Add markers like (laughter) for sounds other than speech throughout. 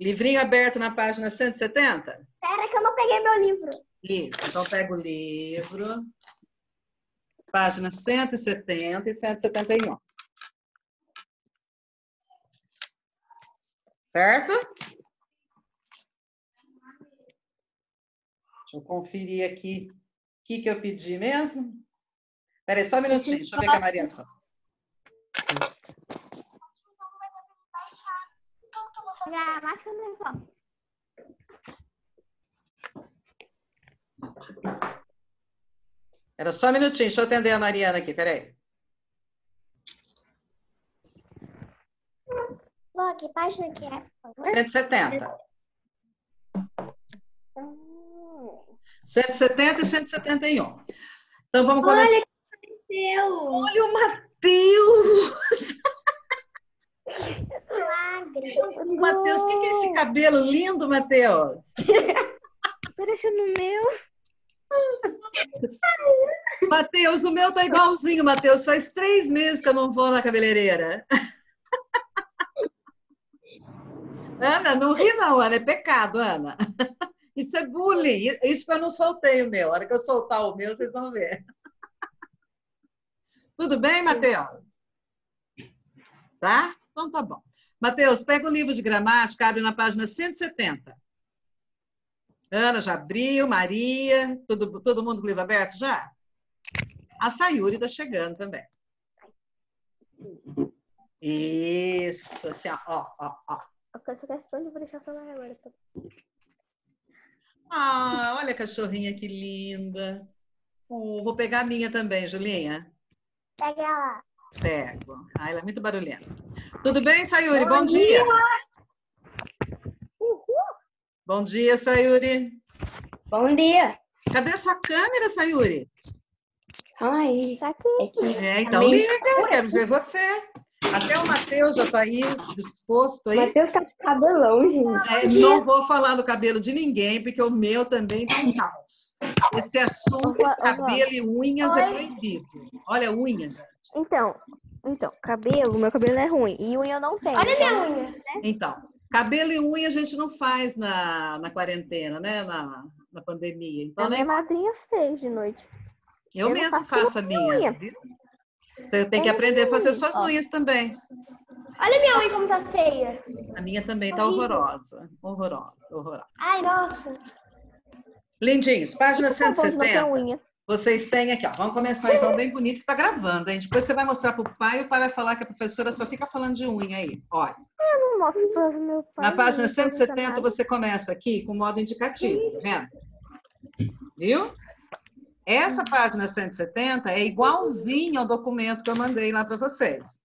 Livrinho aberto na página 170? Pera que eu não peguei meu livro. Isso, então pega o livro. Página 170 e 171. Certo? Deixa eu conferir aqui. O que, que eu pedi mesmo? Peraí, só um minutinho. Deixa eu ver o que a Mariana falou. Gramática uniforme. Era só um minutinho. Deixa eu atender a Mariana aqui. Peraí. Vó, que página que é, por favor? 170. Hum. 170 e 171. Então vamos começar. Olha que aconteceu. Olha o Matheus! Matheus, o que que é esse cabelo lindo, Matheus? (laughs) Parecendo o meu. (laughs) Matheus, o meu tá igualzinho, Matheus. Faz três meses que eu não vou na cabeleireira. (laughs) Ana, não ri não, Ana. É pecado, Ana. Isso é bullying. Isso que eu não soltei o meu. A hora que eu soltar o meu, vocês vão ver. Tudo bem, Matheus? Tá? Então tá bom. Matheus, pega o livro de gramática, abre na página 170. Ana já abriu, Maria, todo, todo mundo com o livro aberto já? A Sayuri está chegando também. Isso, assim, ó, ó, ó. Eu só questão de vou deixar o celular agora. Ah, olha a cachorrinha que linda. Oh, vou pegar a minha também, Julinha. Pega lá. Pego. Ah, ela é muito barulhenta. Tudo bem, Sayuri? Bom, dia. Bom dia, Sayuri. Bom dia. Cadê sua câmera, Sayuri? Ai, tá aqui. É, então Amém. liga, quero ver você. Até o Matheus já está aí disposto O aí. Matheus tá com cabelão, gente. É, não vou falar do cabelo de ninguém, porque o meu também tá um caos. Esse assunto, vó. cabelo e unhas, é Oi. proibido. Olha, unha, gente. Então, então, cabelo, meu cabelo é ruim. E unha eu não tenho. Olha então- minha unha. Então, cabelo e unha a gente não faz na, na quarentena, né? Na, na pandemia. Então, A minha né? madrinha fez de noite. eu, eu mesmo faço faço a minha. unha. Você tem que É aprender a fazer suas Ó. unhas também. Olha minha unha como tá feia. A minha também tá Horrível. horrorosa. Horrorosa, horrorosa. Ai, nossa. Lindinhos, página Tá bom de não ter 170. Vocês têm aqui, ó. Vamos começar então bem bonito que tá gravando, hein? Depois você vai mostrar pro pai e o pai vai falar que a professora só fica falando de unha aí. Olha, Eu não mostro para meu pai. na página não pergunta 170 nada. você começa aqui com modo indicativo, tá vendo? Viu? Essa página 170 é igualzinha ao documento que eu mandei lá para vocês.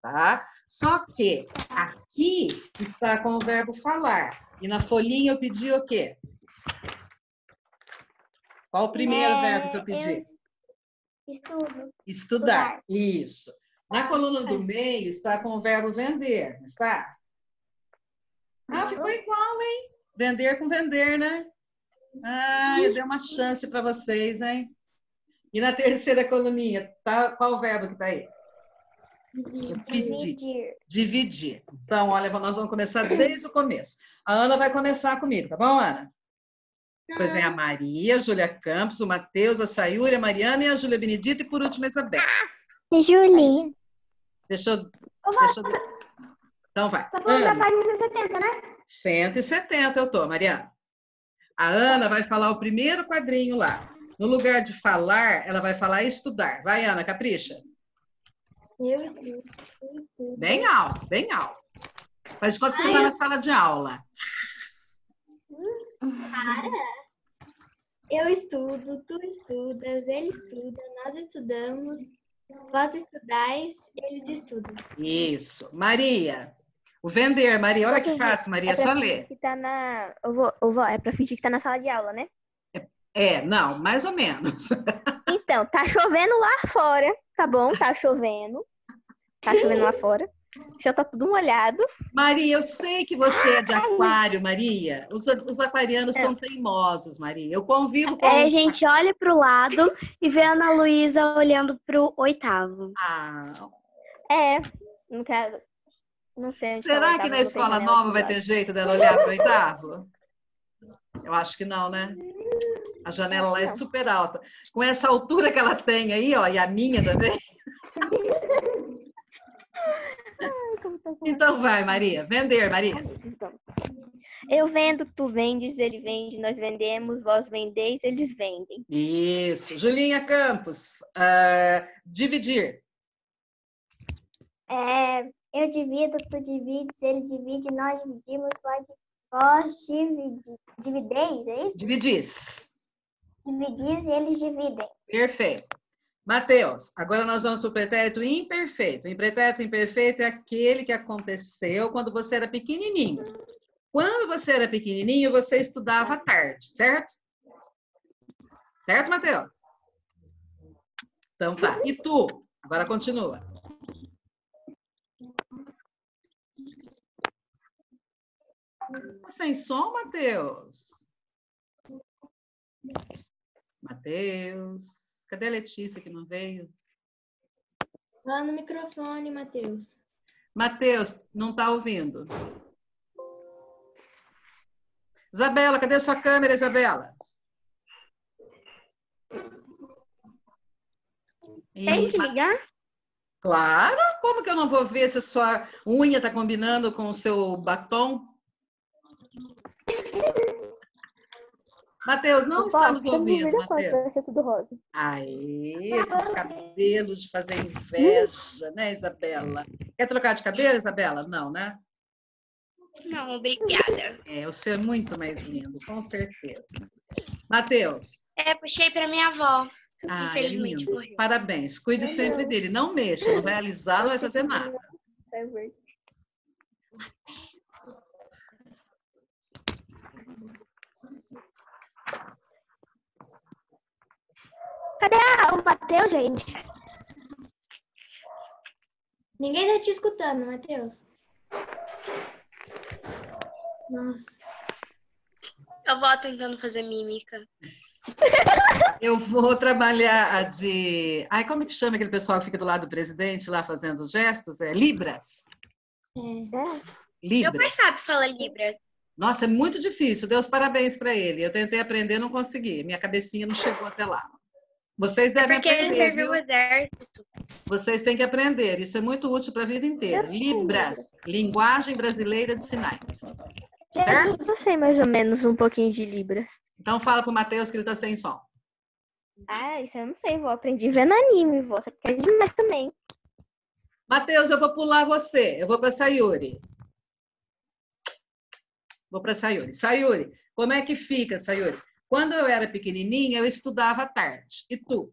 Tá? Só que aqui está com o verbo falar. E na folhinha eu pedi o quê? Qual o primeiro É, verbo que eu pedi? eu Estudo. Estudar. Isso. Na coluna do meio está com o verbo vender, não está? Ah, ficou igual, hein? Vender com vender, né? Ah, eu dei uma chance para vocês, hein? E na terceira coluninha, tá, qual o verbo que está aí? Dividir. Dividir. Então, olha, nós vamos começar desde o começo. A Ana vai começar comigo, tá bom, Ana? Depois vem a Maria, a Júlia Campos, o Matheus, a Sayuri, a Mariana e a Júlia Benedita, e por último a Isabel. Julinha. Deixa eu. Deixa eu... Então vai. Tá falando da Ana, página 170, né? 170 eu tô, Mariana. A Ana vai falar o primeiro quadrinho lá. No lugar de falar, ela vai falar estudar. Vai, Ana, capricha. Eu estudo. Eu estudo. Bem alto, bem alto. Faz de conta que você está na sala de aula. Para. Eu estudo, tu estudas, ele estuda, nós estudamos, vós estudais, eles estudam. Isso. Maria. O vender, Maria. Olha que fácil, Maria. É Só ler. Que tá na... eu vou, eu vou, é pra fingir que tá na sala de aula, né? É, não, mais ou menos. Então, tá chovendo lá fora, tá bom? Tá (laughs) chovendo. Tá chovendo lá fora. Já tá tudo molhado. Maria, eu sei que você é de aquário, Maria. Os, os aquarianos são teimosos, Maria. Eu convivo com. É, a gente olha pro lado e vê a Ana Luísa olhando pro oitavo. Ah, É, não quero. Não sei Será oitavo, que na escola nova vai ter jeito dela olhar para o oitavo? Eu acho que não, né? A janela lá é super alta. Com essa altura que ela tem aí, ó, e a minha também. (laughs) Então vai, Maria. Vender, Maria. Então, eu vendo, tu vendes, ele vende, nós vendemos, vós vendeis, eles vendem. Isso. Julinha Campos. ah, dividir. É, eu divido, tu divides, ele divide, nós dividimos, vós, vós dividi, divideis, é isso? Dividis. Dividis e eles dividem. Perfeito. Mateus, agora nós vamos para o pretérito imperfeito. O pretérito imperfeito é aquele que aconteceu quando você era pequenininho. Quando você era pequenininho, você estudava tarde, certo? Certo, Mateus? Então tá. E tu? Agora continua. Tá sem som, Mateus? Mateus. Cadê a Letícia que não veio? Lá no microfone, Matheus. Mateus, não está ouvindo. Isabela, cadê sua câmera, Isabela? Tem que ligar? Claro, como que eu não vou ver se a sua unha está combinando com o seu batom? Mateus, não estamos Pode, ouvindo, rosa. Aí, esses cabelos de fazer inveja, né, Isabela? Quer trocar de cabelo, Isabela? Não, né? Não, obrigada. É, o seu é muito mais lindo, com certeza. Matheus, É, puxei pra minha avó. ah, é Infelizmente lindo. morreu. Parabéns. Cuide sempre dele. Não mexa, não vai alisar, não vai fazer nada. Ver. Ah, o Matheus, gente. Ninguém tá te escutando, Matheus. Nossa. Eu vou tentando fazer mímica. (laughs) Eu vou trabalhar a de. Ai, como é que chama aquele pessoal que fica do lado do presidente lá fazendo os gestos? É Libras. É. É. Meu pai Libras. sabe falar Libras. Nossa, é muito difícil. Deus parabéns para ele. Eu tentei aprender, não consegui. Minha cabecinha não chegou até lá. Vocês devem Porque ele aprender, serviu viu? o exército. Vocês têm que aprender. Isso é muito útil para a vida inteira. Eu Libras, linguagem brasileira de sinais. Eu Certo? só sei mais ou menos um pouquinho de Libras. Então fala pro Matheus que ele tá sem som. Ah, isso eu não sei, vó. Aprendi vendo anime, vó. Você quer demais também. Matheus, eu vou pular você. Eu vou para Sayuri. Vou para Sayuri. Sayuri, como é que fica, Sayuri? Quando eu era pequenininha, eu estudava à tarde. E tu?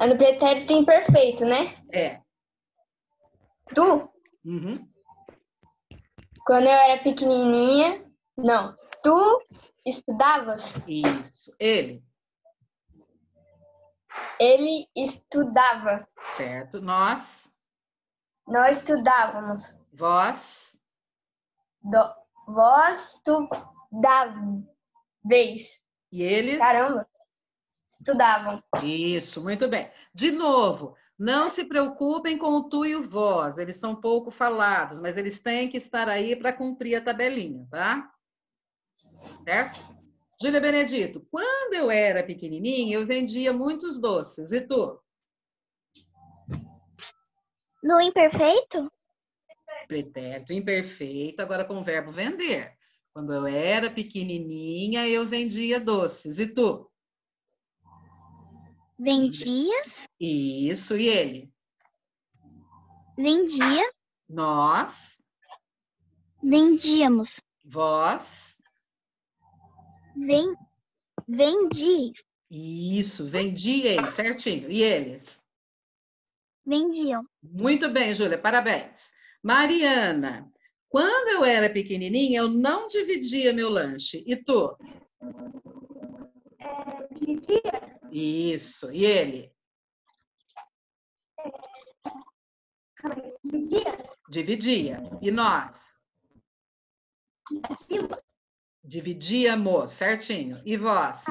É no pretérito imperfeito, né? É. Tu, Uhum. quando eu era pequenininha, não. Tu estudavas? Isso. Ele, Ele estudava. certo? Nós, Nós estudávamos. vós, Do, vós estudávamos. e eles. Caramba. Estudavam. Isso, muito bem. De novo, não se preocupem com o tu e o vós, eles são pouco falados, mas eles têm que estar aí para cumprir a tabelinha, tá? Certo? Júlia Benedito, quando eu era pequenininha, eu vendia muitos doces. E tu? No imperfeito? Pretérito imperfeito, agora com o verbo vender. Quando eu era pequenininha, eu vendia doces. E tu? Vendias? Isso, e ele? Vendia? Nós, Vendíamos. vós, Ven, vendi? Isso, vendieis, certinho. E eles? Vendiam. Muito bem, Júlia, parabéns. Mariana, quando eu era pequenininha, eu não dividia meu lanche. E tu? Dividia? Isso. E ele? Dividia? Dividia. E nós? Dividimos? Dividíamos, certinho. E vós?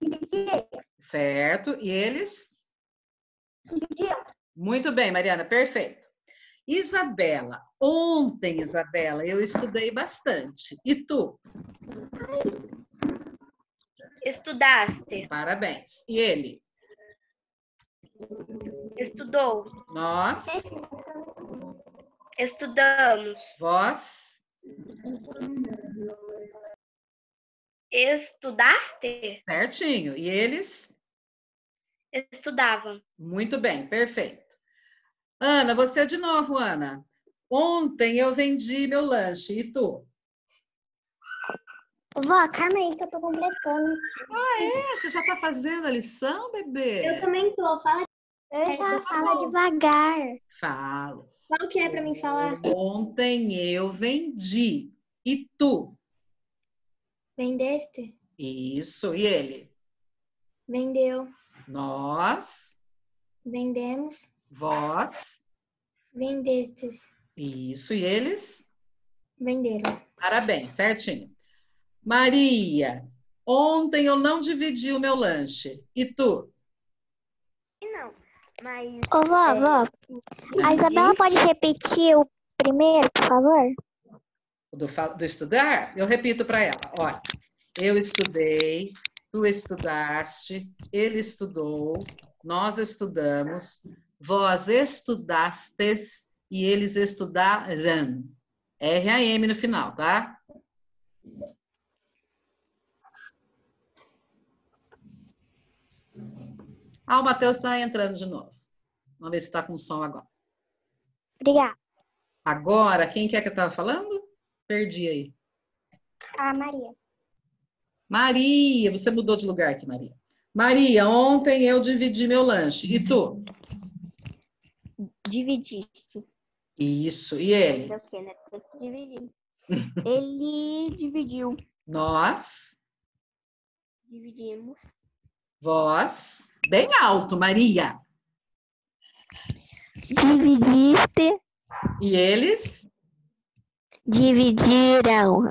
Dividia? Certo. E eles? Dividiam? Muito bem, Mariana, perfeito. Isabela, ontem, Isabela, eu estudei bastante. E tu? Estudaste. Parabéns. E ele? Estudou. Nós? Estudamos. Vós? Estudaste? Certinho. E eles? Estudavam. Muito bem, perfeito. Ana, você de novo, Ana. Ontem eu vendi meu lanche. E tu? Vó, calma aí que eu tô completando. É, você já está fazendo a lição, bebê? Eu também tô. Fala, Eu já tá fala bom. devagar. Falo. fala o que é pra mim falar. Ontem eu vendi. E tu? Vendeste? Isso. E ele? Vendeu. Nós? Vendemos. Vós? Vendestes. Isso. E eles? Venderam. Parabéns, certinho. Maria, ontem eu não dividi o meu lanche. E tu? Não, mas Ô, vó, vó, a Isabela pode repetir o primeiro, por favor? Do, do estudar? Eu repito para ela. Olha, eu estudei, tu estudaste, ele estudou, nós estudamos, vós estudastes e eles estudaram. R-A-M no final, tá? Ah, o Matheus está entrando de novo. Vamos ver se está com som agora. Obrigada. Agora, quem que é que estava falando? Perdi aí. A Maria. Maria, você mudou de lugar aqui, Maria. Maria, ontem eu dividi meu lanche. E tu? Dividiste. Isso. E ele? Né? Tem que dividir. Ele (laughs) dividiu. Nós, Dividimos. vós. Bem alto, Maria. Dividiste. E eles? Dividiram.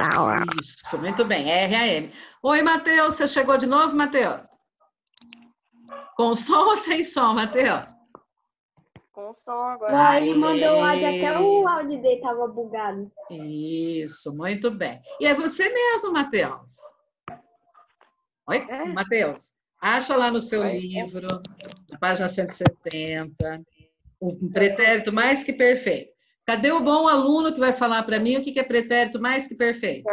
Isso, muito bem. R-A-M. Oi, Matheus. Você chegou de novo, Matheus? Com som ou sem som, Matheus? Com som agora. Vai. Ele mandou o áudio, até o áudio dele tava bugado. Isso, muito bem. E é você mesmo, Matheus. Oi, É. Matheus. Acha lá no seu Oi. livro, na página 170, o pretérito mais que perfeito. Cadê o bom aluno que vai falar para mim o que que é pretérito mais que perfeito?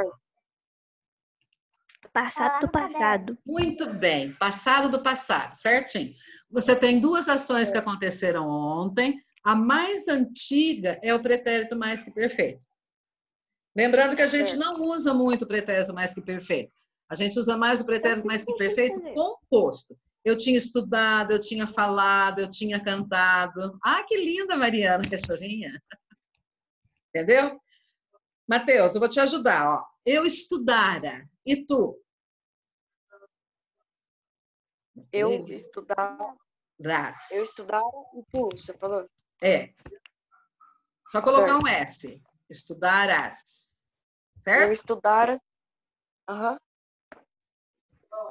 Passado do passado. Muito bem, passado do passado, certinho. Você tem duas ações que aconteceram ontem. A mais antiga é o pretérito mais que perfeito. Lembrando que a gente não usa muito o pretérito mais que perfeito. A gente usa mais o pretérito mais que perfeito composto. Eu tinha estudado, eu tinha falado, eu tinha cantado. Ah, que linda, Mariana, cachorrinha. Entendeu? Mateus, eu vou te ajudar. Ó. Eu estudara. E tu? Eu estudar, Ras. eu estudar e tu, você falou? É. Só colocar Certo. um S. Estudarás. Eu Certo? estudar. Aham.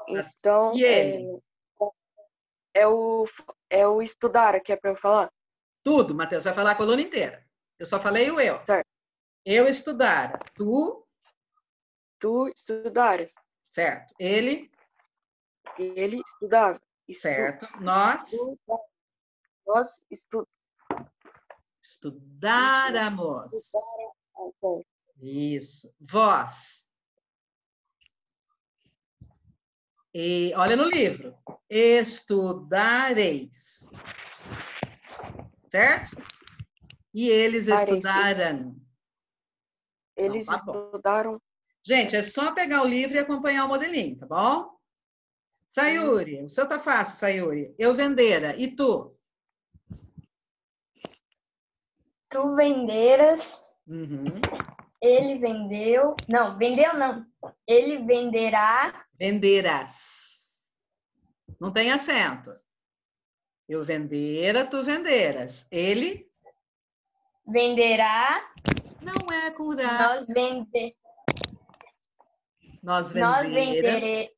Mas- Então, e ele? é, é o é o estudar que é para eu falar. Tudo, Matheus, vai falar a coluna inteira. Eu só falei o eu. Certo. Eu estudara. Tu, Tu estudares. certo. Ele, Ele estudava. Estu- certo. Nós, estuda- Nós estu, estudáramos. Isso. Vós. E olha no livro. Estudareis. Certo? E eles estudaram. Eles tá bom. estudaram. Gente, é só pegar o livro e acompanhar o modelinho, tá bom? Sayuri, o seu tá fácil, Sayuri. Eu vendera. E tu? Tu venderas, Uhum. ele vendeu. Não, vendeu não. Ele venderá, Venderas. Não tem acento. Eu vendera, tu venderas. Ele venderá, não é curar. nós, vende, Nós nós venderemos,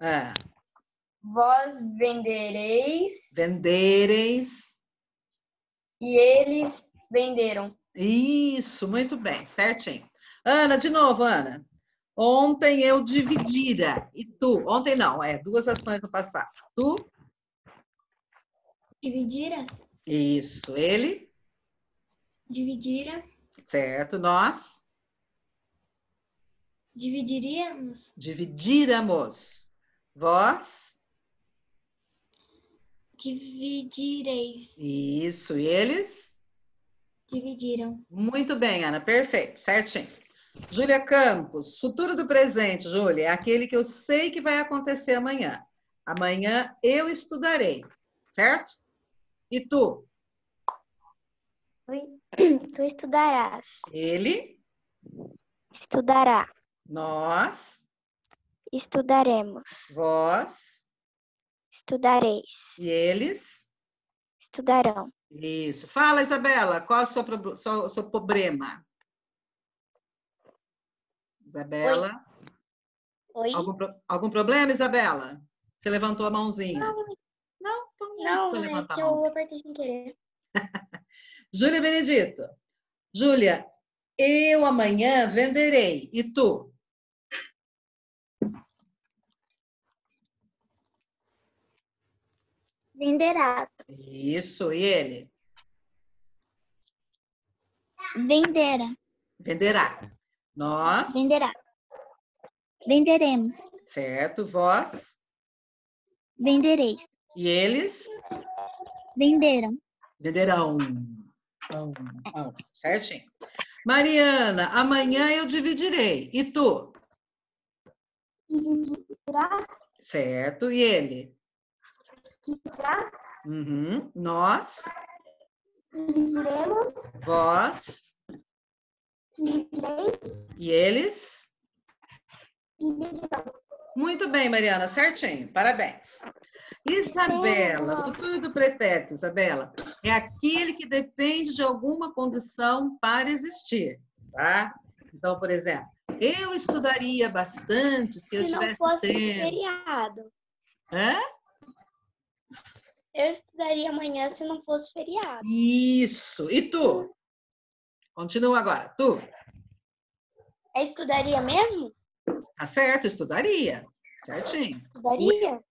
Ah, vós vendereis, vendereis. E eles venderam. Isso, muito bem, certinho. Ana, de novo, Ana. Ontem eu dividira. E tu? Ontem não, é duas ações no passado. Tu? Dividiras? Isso. Ele? Dividira? Certo. Nós? Dividiríamos? Dividíramos. Vós? Dividireis. Isso. E eles? Dividiram. Muito bem, Ana. Perfeito. Certinho. Júlia Campos. Futuro do presente, Júlia, é aquele que eu sei que vai acontecer amanhã. Amanhã eu estudarei. Certo? E tu? (clears throat) Tu estudarás. Ele? Estudará. Nós? Estudaremos. Vós? Estudareis. E eles? Estudarão. Isso. Fala, Isabela, qual é o seu, seu- seu problema? Isabela? Oi? Algum, pro- algum problema, Isabela? Você levantou a mãozinha? Não, então não, Não, precisa é levantar que a mãozinha. eu apertei sem querer. (laughs) Júlia Benedito. Júlia, eu amanhã venderei. E tu? Venderás. Isso. E ele? Vendera. Venderá. Nós? Venderá. Venderemos. Certo. Vós? Vendereis. E eles? Venderam. Venderão. Pão. Certinho. Mariana, amanhã eu dividirei. E tu? Dividirás. Certo. E ele? Dividirá. Uhum. Nós? Dividiremos. Vós? Dividireis. E eles? Dividirão. Muito bem, Mariana, certinho. Parabéns. Isabela, futuro do pretérito, Isabela, é aquele que depende de alguma condição para existir, tá? Então, por exemplo, eu estudaria bastante se eu Se não tivesse fosse tempo. feriado. Hã? Eu estudaria amanhã se não fosse feriado. Isso. E tu? Continua agora. Tu? É estudaria mesmo? Tá certo, estudaria. Certinho. Estudaria?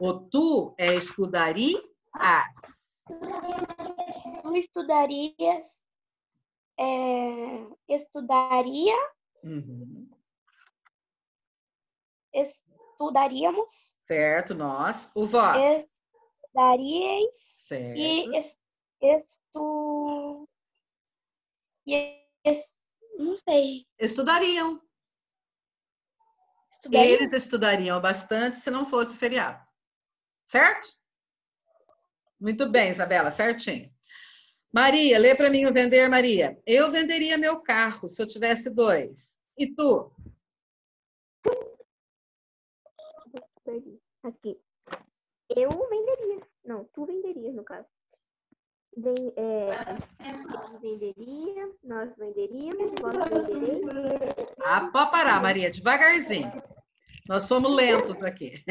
O tu é estudarias. Tu estudarias. é, estudaria. Uhum. Estudaríamos. Certo, nós. O vós. Certo. E es- estu. E es- não sei. Estudariam. Estudaria? Eles estudariam bastante se não fosse feriado. Certo? Muito bem, Isabela, certinho. Maria, lê para mim o vender, Maria. Eu venderia meu carro se eu tivesse dois. E tu? Aqui. Eu venderia. Não, tu venderias, no caso. Vem, é, ele venderia, nós venderíamos, vós vendereis. Ah, pode parar, Maria, devagarzinho. Nós somos lentos aqui.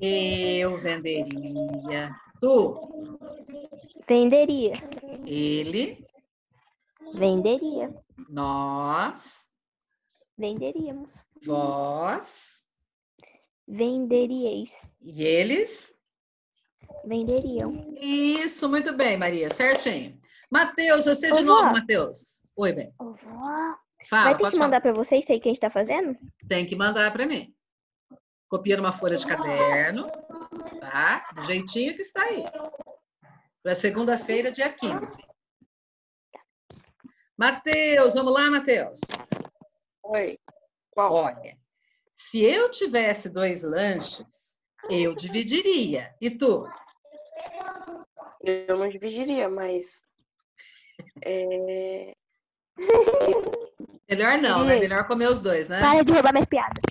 Eu venderia. Tu? Venderia. Ele? Venderia. Nós? Venderíamos. Vós? Venderíeis. E eles? Venderiam. Isso, muito bem, Maria, certinho. Matheus, você de Ô, novo. Matheus. Oi, bem. Ô, vó. Fala, Vai ter pode que mandar pra vocês sei que a gente tá fazendo? Tem que mandar para mim. Copia numa folha de caderno, tá? Do jeitinho que está aí. Para segunda-feira, dia 15. Matheus, vamos lá, Matheus. Oi. Qual? Olha, se eu tivesse dois lanches, eu dividiria. E tu? Eu não dividiria, mas. É... Melhor não, né? Melhor comer os dois, né? Para de roubar minhas piadas.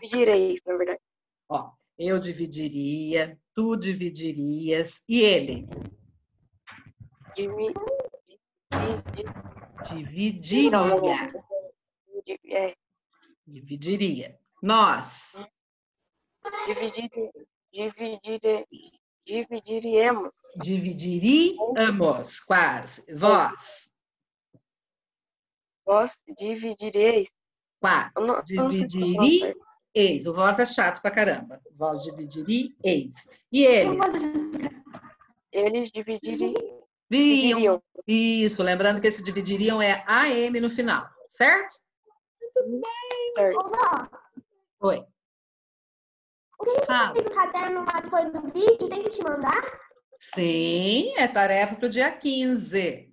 Dividirei, na verdade. Ó, eu dividiria, tu dividirias e ele Divi... dividiria. É, Dividiria. Nós dividir, dividir, dividiríamos. Dividiríamos. Quase. Vós. Vós dividireis. Quase. Não- vou Dividireis. O vós é chato pra caramba. Vós dividiríeis. E eles? Eles dividiriam. Isso, lembrando que esse dividiriam é AM no final, certo? Certo. Ô, vó, Oi. o que a gente Fala. fez no caderno lá que foi do vídeo, tem que te mandar? Sim, é tarefa para o dia 15.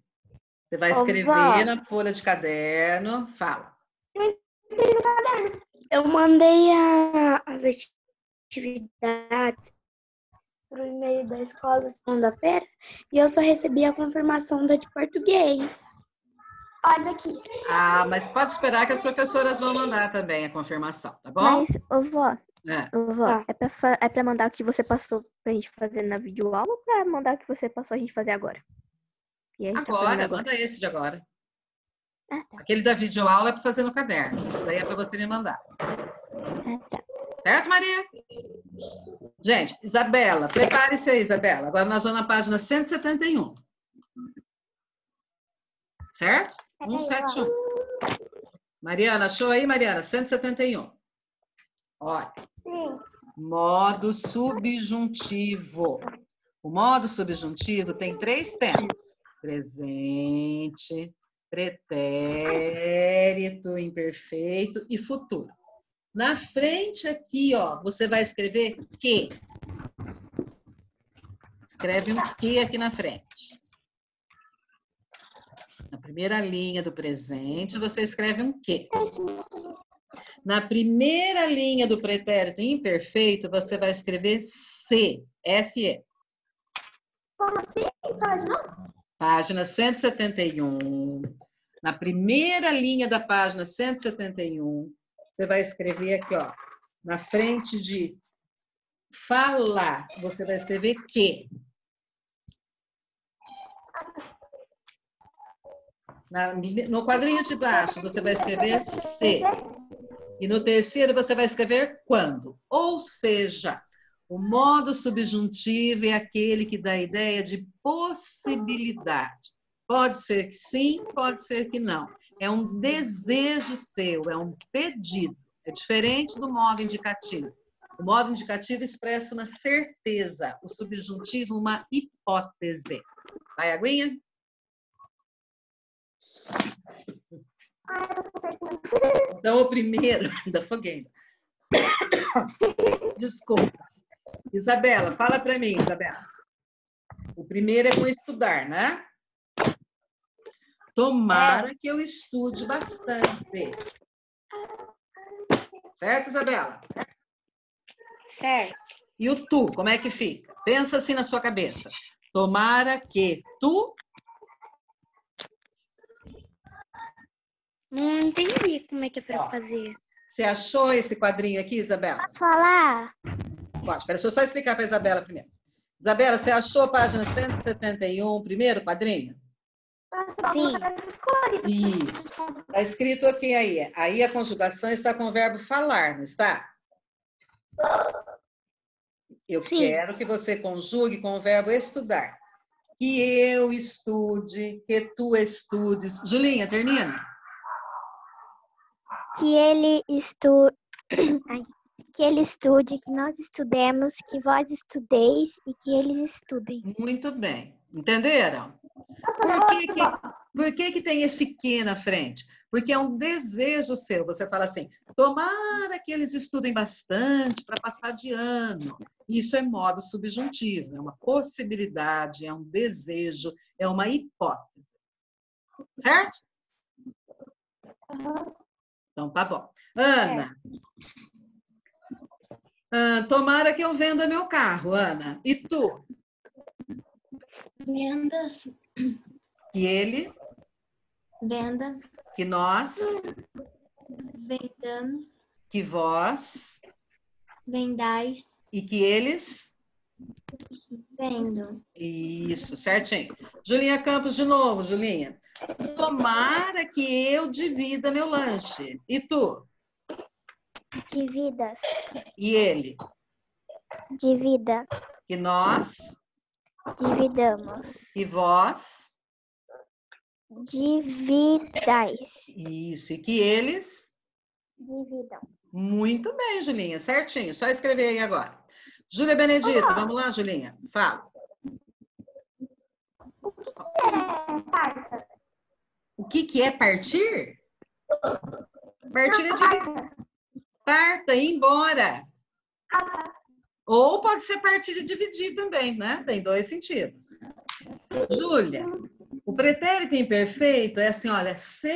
Você vai escrever na folha de caderno. Fala. Escrevi no caderno. Eu mandei a- as atividades pro e-mail da escola segunda-feira e eu só recebi a confirmação da de português. Olha aqui. Ah, mas pode esperar que as professoras vão mandar também a confirmação, tá bom? Mas, ô vó, É. ô vó, Tá. é, pra, fa- é pra mandar o que você passou pra gente fazer na videoaula ou pra mandar o que você passou a gente fazer agora? E a gente tá Agora, agora. manda esse de agora. Ah, tá. Aquele da videoaula é para fazer no caderno. Isso daí é para você me mandar. Ah, tá. Certo, Maria? Gente, Isabela, prepare-se aí, Isabela. Agora nós vamos na página 171. Certo? Peraí, ó. 171. Mariana, achou aí, Mariana? 171. Olha, Sim. modo subjuntivo. O modo subjuntivo tem três tempos: presente, pretérito, imperfeito e futuro. Na frente aqui, ó, você vai escrever que. Escreve um que aqui na frente. Na primeira linha do presente, você escreve um que. Na primeira linha do pretérito imperfeito, você vai escrever se, S-E. Como assim? Novo? Página 171. Na primeira linha da página 171, você vai escrever aqui, ó, na frente de falar, você vai escrever que. Na- no quadrinho de baixo, você vai escrever se. E no terceiro, você vai escrever quando. Ou seja, o modo subjuntivo é aquele que dá a ideia de possibilidade. Pode ser que sim, pode ser que não. É um desejo seu, é um pedido. É diferente do modo indicativo. O modo indicativo expressa uma certeza, o subjuntivo uma hipótese. Vai, Aguinha? (laughs) Então, o primeiro, (laughs) da fogueira. Desculpa. Isabela, fala para mim, Isabela. O primeiro é com estudar, né? Tomara que eu estude bastante. Certo, Isabela? Certo. E o tu, como é que fica? Pensa assim na sua cabeça. Tomara que tu. Não entendi como é que é pra Ó. fazer. Você achou esse quadrinho aqui, Isabela? Posso falar? Pode, deixa eu só explicar para a Isabela primeiro. Isabela, você achou a página 171, primeiro quadrinho? Nossa, Sim. as cores. Isso. Está escrito aqui aí. Aí a conjugação está com o verbo falar, não está? Eu Sim. quero que você conjugue com o verbo estudar. Que eu estude, que tu estudes. Julinha, termina. Que ele estu... (clears throat) Ai. que ele estude, que nós estudemos, que vós estudeis e que eles estudem. Muito bem. Entenderam? Por que que, por que que tem esse que na frente? Porque é um desejo seu. Você fala assim, tomara que eles estudem bastante para passar de ano. Isso é modo subjuntivo, é uma possibilidade, é um desejo, é uma hipótese. Certo? Então tá bom. Ana. Ah, tomara que eu venda meu carro, Ana. E tu? Vendas, Que ele, venda, que nós, vendamos, que vós vendais, e que eles. Vendo. Isso, certinho. Julinha Campos de novo, Julinha. Tomara que eu divida meu lanche. E tu? Dividas. E ele? Divida. Que nós Dividamos. E vós? Dividais. Isso. E que eles? Dividam. Muito bem, Julinha. Certinho. Só escrever aí agora. Júlia Benedito, vamos lá, Julinha. Fala. O que, que é partir? Partir é dividir. Parta, ir embora. Ou pode ser partir e dividir também, né? Tem dois sentidos. Júlia, o pretérito imperfeito é assim, olha, se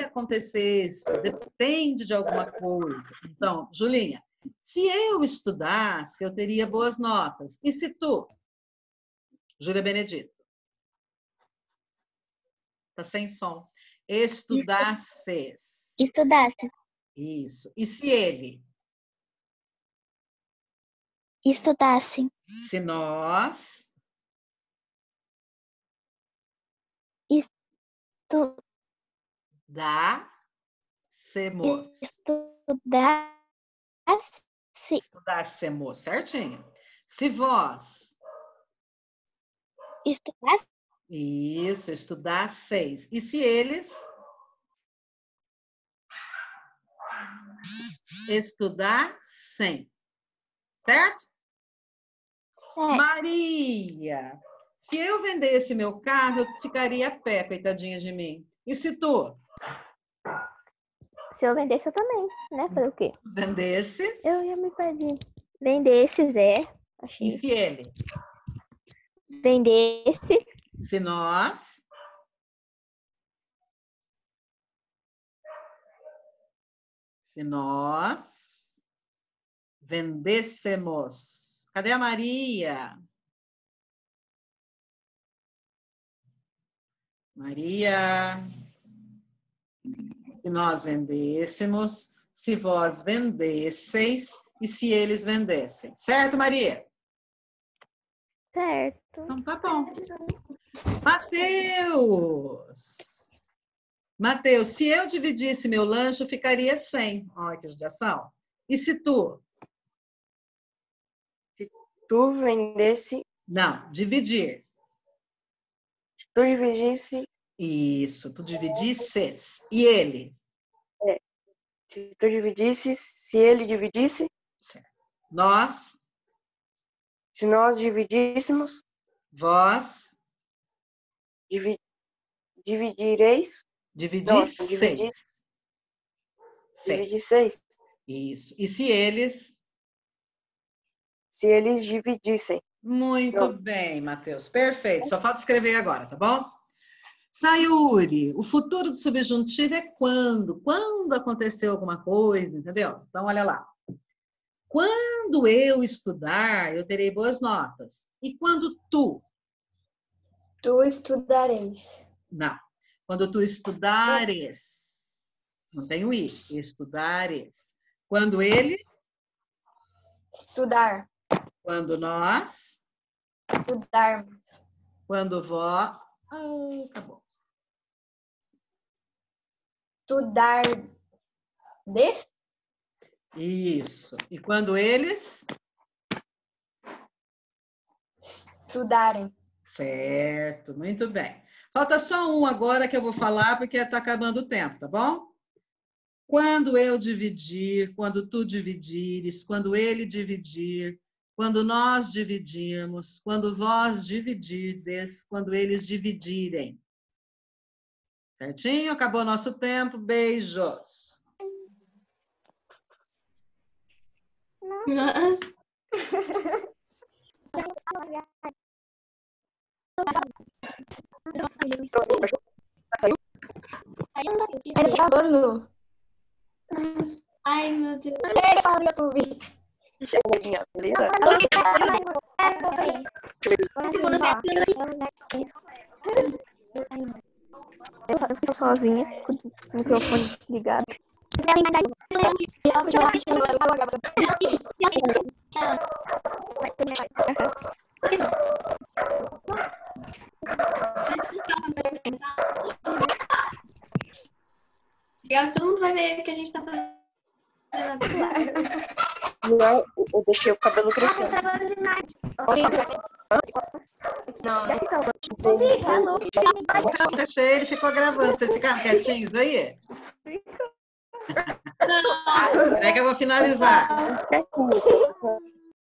acontecesse, depende de alguma coisa. Então, Julinha, se eu estudasse, eu teria boas notas. E se tu? Júlia Benedito. Tá sem som. Estudasses. Estudasse. Isso. E se ele? Estudasse. Se nós? Tu, Dássemos. Estudasse. Estudássemos, certinho. Se vós? Estudasse. Isso, estudasseis. E se eles? Estudassem. Certo? Certo. Maria, se eu vendesse meu carro, eu ficaria a pé, coitadinha de mim. E se tu Se eu vendesse, eu também, né? Fazer o quê? vendesse? Eu ia me perder. Vendesse, Zé. E Achei. se ele? Vendesse. Se nós? Se nós vendêssemos. Cadê a Maria? Maria. Se nós vendêssemos, se vós vendesseis e se eles vendessem. Certo, Maria? Certo. Então tá bom. Mateus! Mateus, se eu dividisse meu lanche, eu ficaria 100. Olha que judiação. E se tu? Tu vendesse, Não, dividir. se tu dividisse, Isso, tu dividisses. E ele? se tu dividisse, se ele dividisse, Nós, se nós dividíssemos, vós, divi- dividireis, dividisseis. dividi- Seis. dividisseis, Isso. E se eles? se eles dividissem. Muito bem, Matheus. Perfeito. Só falta escrever agora, tá bom? Sayuri, o futuro do subjuntivo é quando? Quando aconteceu alguma coisa, entendeu? Então, olha lá. Quando eu estudar, eu terei boas notas. E quando tu? Tu estudareis. Não. Quando tu estudares. Não tem o i. Estudares. Quando ele? Estudar. Quando nós? Estudarmos. Quando vó? Ah, acabou. Estudar. Des? Isso. E quando eles? Estudarem. Certo, muito bem. Falta só um agora que eu vou falar, porque está acabando o tempo, tá bom? Quando eu dividir, quando tu dividires, quando ele dividir, quando nós dividirmos, quando vós dividirdes, quando eles dividirem. Certinho? Acabou nosso tempo. Beijos. Nossa. Ai, meu Deus. Era fala no YouTube. Cheguinha, beleza? Eu fico sozinha com o microfone ligado. Ela continua assistindo agora, ela grava. Legal todo mundo vai ver que a gente tá fazendo. Não, eu deixei o cabelo crescendo. Oi, Não. Eu fechei, ele ficou gravando. Vocês ficaram quietinhos aí? Não. Peraí que eu vou finalizar.